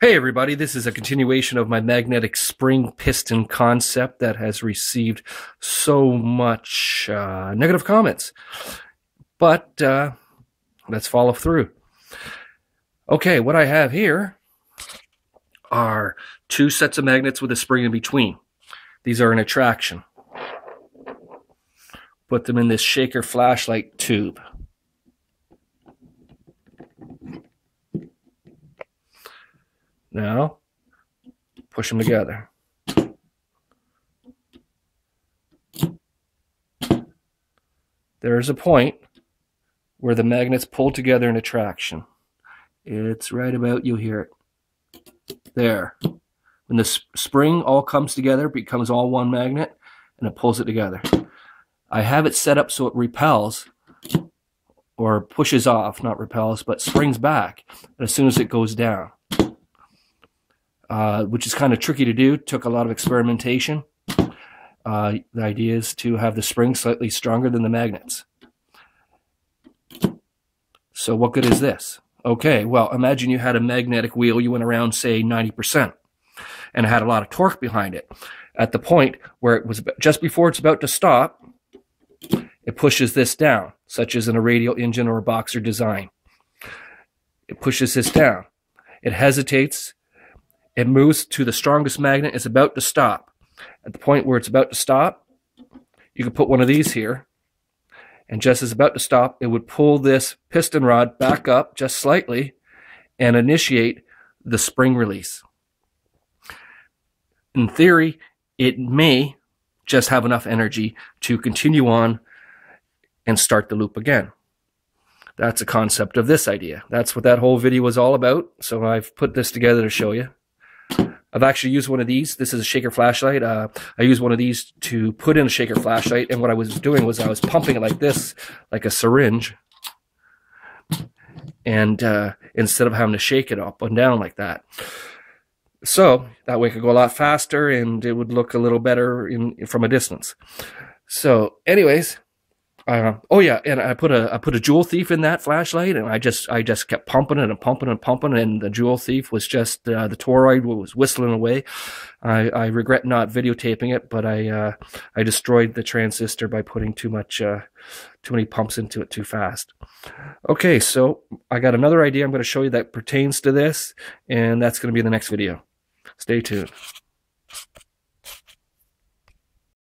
Hey everybody, this is a continuation of my magnetic spring piston concept that has received so much uh, negative comments. But uh, let's follow through. Okay, what I have here are two sets of magnets with a spring in between. These are an attraction. Put them in this shaker flashlight tube. Now, push them together. There is a point where the magnets pull together in attraction. It's right about, you hear it. There. When the spring all comes together, becomes all one magnet, and it pulls it together. I have it set up so it repels, or pushes off, not repels, but springs back as soon as it goes down uh, which is kind of tricky to do. Took a lot of experimentation. Uh, the idea is to have the spring slightly stronger than the magnets. So what good is this? Okay, well, imagine you had a magnetic wheel, you went around, say, 90%, and it had a lot of torque behind it. At the point where it was just before it's about to stop, it pushes this down, such as in a radial engine or a boxer design. It pushes this down. It hesitates it moves to the strongest magnet. It's about to stop. At the point where it's about to stop, you could put one of these here. And just as about to stop, it would pull this piston rod back up just slightly and initiate the spring release. In theory, it may just have enough energy to continue on and start the loop again. That's a concept of this idea. That's what that whole video was all about. So I've put this together to show you. I've actually used one of these. This is a shaker flashlight. Uh, I used one of these to put in a shaker flashlight, and what I was doing was I was pumping it like this, like a syringe, and uh, instead of having to shake it up and down like that. So that way it could go a lot faster, and it would look a little better in from a distance. So, anyways, uh, oh yeah, and I put a I put a joule thief in that flashlight, and I just I just kept pumping it and pumping and pumping, and the joule thief was just uh, the toroid was whistling away. I, I regret not videotaping it, but I uh, I destroyed the transistor by putting too much uh, too many pumps into it too fast. Okay, so I got another idea I'm going to show you that pertains to this, and that's going to be the next video. Stay tuned.